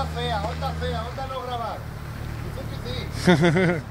fea, onda fea, onda no grabar. Isso que sim.